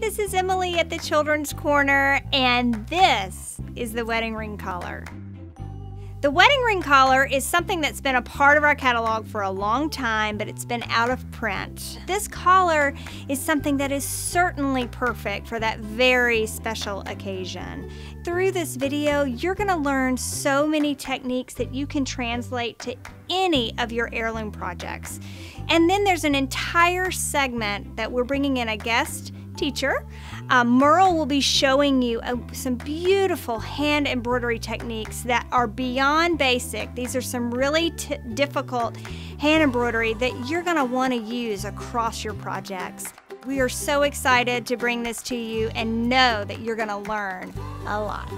this is Emily at the Children's Corner, and this is the wedding ring collar. The wedding ring collar is something that's been a part of our catalog for a long time, but it's been out of print. This collar is something that is certainly perfect for that very special occasion. Through this video, you're gonna learn so many techniques that you can translate to any of your heirloom projects. And then there's an entire segment that we're bringing in a guest teacher. Uh, Merl will be showing you uh, some beautiful hand embroidery techniques that are beyond basic. These are some really difficult hand embroidery that you're going to want to use across your projects. We are so excited to bring this to you and know that you're going to learn a lot.